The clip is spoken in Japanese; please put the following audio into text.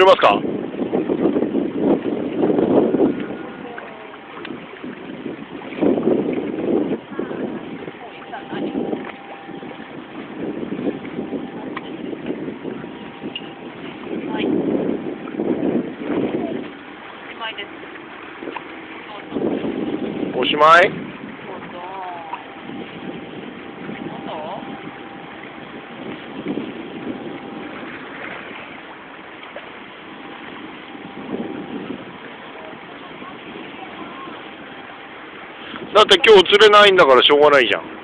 釣れますか？はい。おしまいです。どうぞ。おしまいどうぞ。どうぞ。だって今日釣れないんだからしょうがないじゃん。